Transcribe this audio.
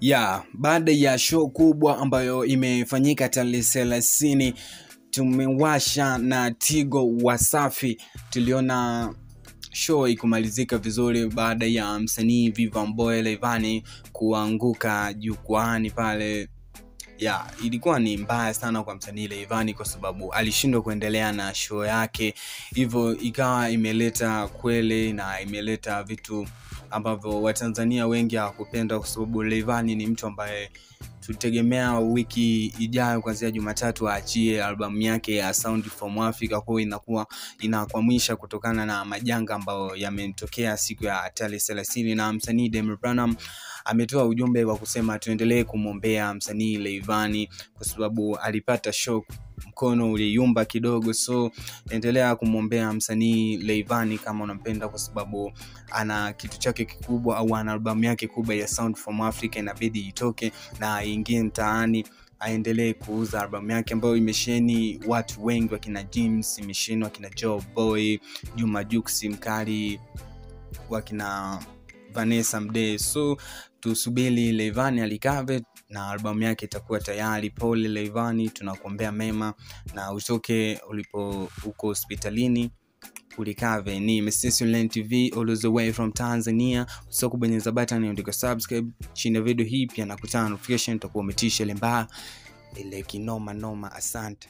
ya baada ya show kubwa ambayo imefanyika tarehe thelathini tumewasha na tigo wasafi. Tuliona show ikumalizika vizuri baada ya msanii viva mboe levani kuanguka jukwaani pale. Ya ilikuwa ni mbaya sana kwa msanii Leivani kwa sababu alishindwa kuendelea na show yake. Hivyo ikawa imeleta kweli na imeleta vitu ambavyo watanzania wengi hawakupenda kwa sababu levani ni mtu ambaye tulitegemea wiki ijayo kuanzia jumatatu aachie albamu yake ya sound from africa. Kwao inakuwa inakwamisha kutokana na majanga ambayo yametokea siku ya tarehe thelathini. Na msanii Platnumz ametoa ujumbe wa kusema tuendelee kumwombea msanii leivani kwa sababu alipata shock mkono uliyumba kidogo. So endelea kumwombea msanii Leivani kama unampenda kwa sababu ana kitu chake kikubwa au ana albamu yake kubwa ya Sound from Africa. Inabidi itoke na aingie mtaani aendelee kuuza albamu yake ambayo imesheni watu wengi wakina James imesheni wakina Joe Boy Juma Jux mkali wakina Vanessa Mdee so tusubiri Leivani alikave na albamu yake itakuwa tayari. Pole Leivani, tunakuombea mema na utoke ulipo uko hospitalini ulikave. Ni Mrs Online TV all the way from Tanzania. Usisahau kubonyeza button andika subscribe chini ya video hii, pia nakutana notification, utakuwa umetisha ile mbaya ile kinoma noma. Asante.